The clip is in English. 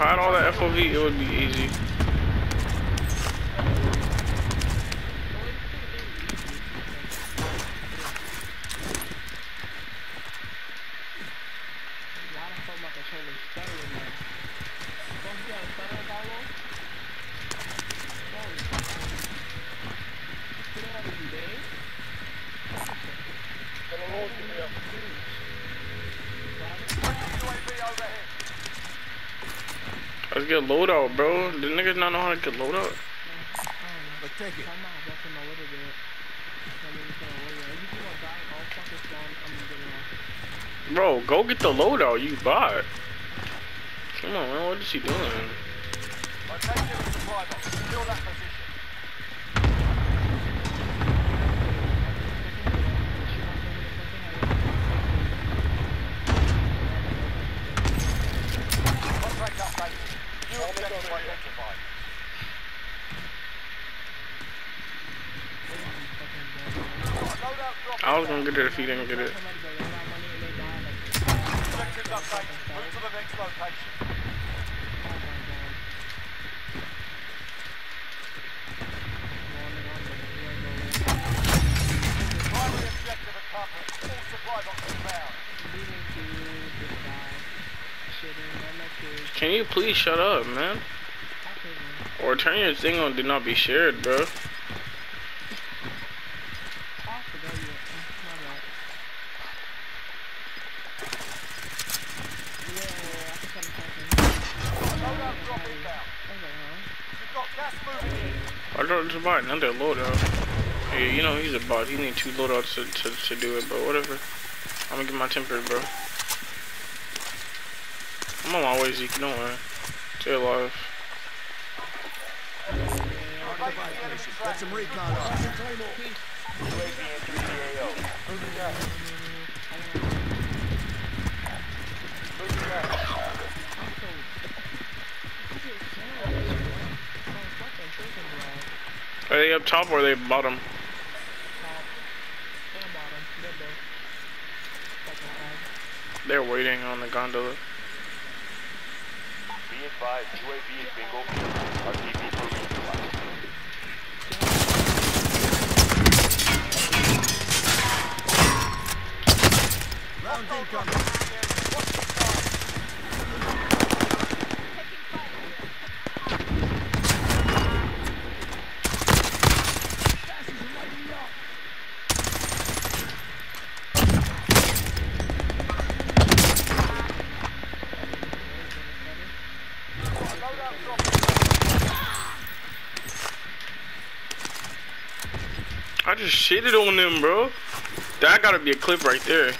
Had all that FOV, it would be easy. Let's get loadout, bro. The niggas not know how to get loadout. Let's take it. Bro, go get the loadout, you bot. Come on, man. What is he doing? Was gonna get it if he didn't get it. Can you please shut up, man? Or turn your thing on do not be shared, bro. I don't just buy another loadout. Yeah, you know he's a bot. He need two loadouts to, to, to do it, but whatever. I'm gonna get my temper, bro. I'm on my way, Zeke. Don't worry. Stay alive. Some recon they up top or they bottom? They're waiting on the gondola. UAV is. RTB for. Round incoming. I just shitted on them, bro. That gotta be a clip right there.